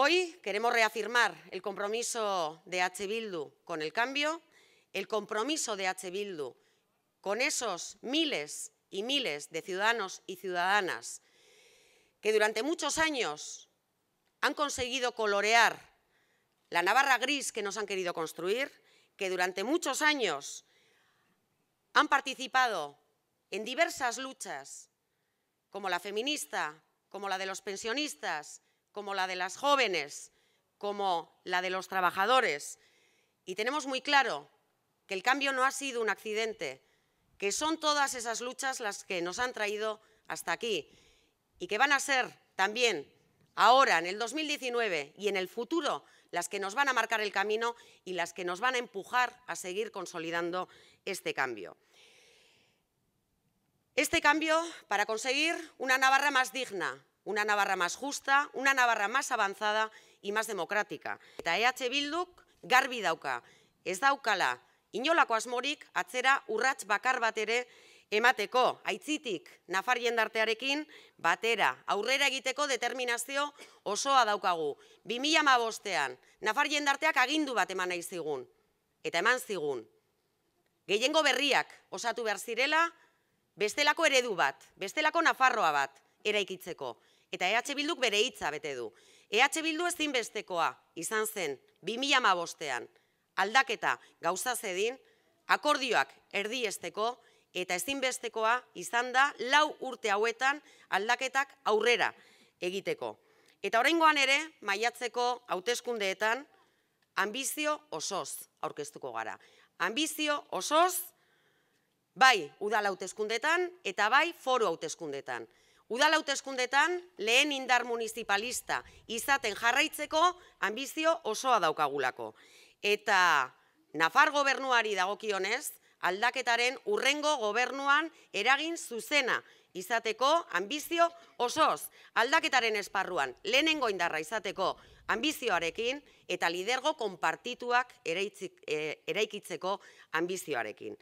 Hoy queremos reafirmar el compromiso de H. Bildu con el cambio, el compromiso de H. Bildu con esos miles y miles de ciudadanos y ciudadanas que durante muchos años han conseguido colorear la Navarra gris que nos han querido construir, que durante muchos años han participado en diversas luchas, como la feminista, como la de los pensionistas, como la de las jóvenes, como la de los trabajadores. Y tenemos muy claro que el cambio no ha sido un accidente, que son todas esas luchas las que nos han traído hasta aquí y que van a ser también ahora, en el 2019 y en el futuro, las que nos van a marcar el camino y las que nos van a empujar a seguir consolidando este cambio. Este cambio para conseguir una Navarra más digna, una Navarra más justa, una Navarra más avanzada y más democrática. Eta EH Bilduk garbi dauka, ez daukala inolako asmorik atzera urrats bakar bat ere emateko, aitzitik nafar jendartearekin batera, aurrera egiteko determinazio osoa daukagu. 2000 bostean, nafar jendarteak agindu bat eman nahi zigun, eta eman zigun. Gehiengo berriak osatu behar zirela, bestelako eredu bat, bestelako nafarroa bat eraikitzeko eta EH Bilduk bere hitza bete du. EH Bildu ez dinbestekoa izan zen 2000 bostean aldaketa gauza zedin, akordioak erdiesteko eta ezinbestekoa izan da lau urte hauetan aldaketak aurrera egiteko. Eta oraingoan ere, maiatzeko hauteskundeetan ambizio osoz aurkeztuko gara. Ambizio osoz, bai udal hauteskundetan eta bai foru hauteskundetan. Udal hauteskundetan lehen indar municipalista izaten jarraitzeko ambizio osoa daukagulako. Eta Nafar gobernuari dagokionez, aldaketaren urrengo gobernuan eragin zuzena izateko ambizio osoz. Aldaketaren esparruan lehenengo indarra izateko ambizioarekin eta lidergo konpartituak eh, eraikitzeko ambizioarekin.